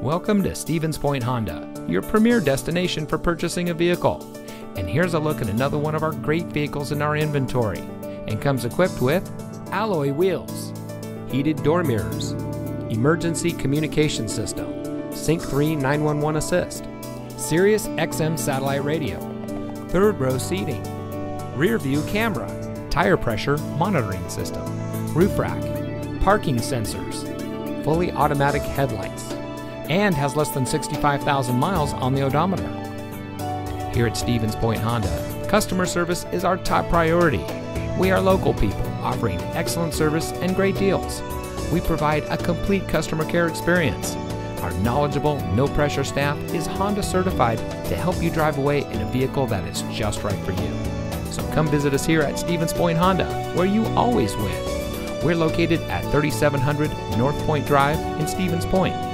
Welcome to Stevens Point Honda, your premier destination for purchasing a vehicle. And here's a look at another one of our great vehicles in our inventory and comes equipped with alloy wheels, heated door mirrors, emergency communication system, Sync 3 911 assist, Sirius XM satellite radio, third row seating, rear view camera, tire pressure monitoring system, roof rack, parking sensors, fully automatic headlights, and has less than 65,000 miles on the odometer. Here at Stevens Point Honda, customer service is our top priority. We are local people offering excellent service and great deals. We provide a complete customer care experience. Our knowledgeable, no pressure staff is Honda certified to help you drive away in a vehicle that is just right for you. So come visit us here at Stevens Point Honda, where you always win. We're located at 3700 North Point Drive in Stevens Point.